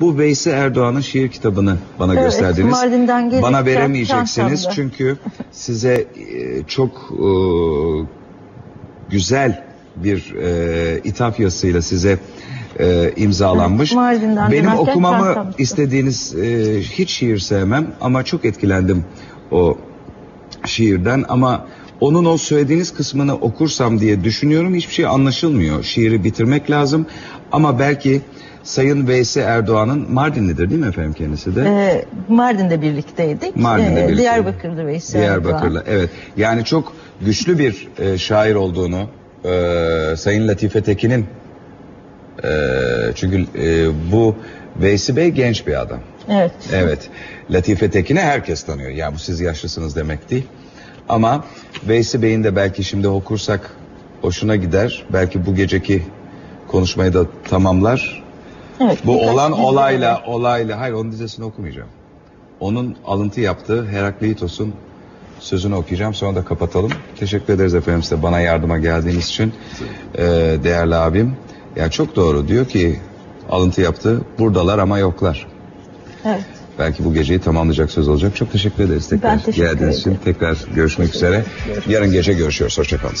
Bu Veysi Erdoğan'ın şiir kitabını bana Evet, gösterdiniz. Mardin'den gelirken Bana veremeyeceksiniz çantamda. çünkü size e, çok e, güzel bir e, ithaf yazısıyla size e, imzalanmış. Evet, Benim okumamı çantamda. istediğiniz e, hiç şiir sevmem ama çok etkilendim o şiirden ama onun o söylediğiniz kısmını okursam diye düşünüyorum hiçbir şey anlaşılmıyor. Şiiri bitirmek lazım ama belki Sayın Veysi Erdoğan'ın Mardinlidir değil mi efendim kendisi de? Ee, Mardin'de birlikteydik. Mardin'de Ee, birlikte. Diyarbakır'da Veysel Diyarbakır'la Erdoğan. evet. Yani çok güçlü bir e, şair olduğunu e, Sayın Latife Tekin'in e, çünkü e, bu Veysi Bey genç bir adam. Evet. Evet. Latife Tekin'i herkes tanıyor. Ya bu siz yaşlısınız demek değil. Ama Veysi Bey'in de belki şimdi okursak hoşuna gider. Belki bu geceki konuşmayı da tamamlar. Evet, Bu olan olayla var. olayla hayır onun dizesini okumayacağım. Onun alıntı yaptığı Herakleitos'un sözünü okuyacağım sonra da kapatalım. Teşekkür ederiz efendim size bana yardıma geldiğiniz için. Ee, değerli abim. Ya çok doğru diyor ki alıntı yaptı buradalar ama yoklar. Evet. Belki bu geceyi tamamlayacak söz olacak. Çok teşekkür ederiz tekrar Ben teşekkür geldiğiniz için. Tekrar görüşmek üzere. Görüşmek Yarın gece görüşüyoruz. Hoşçakalın.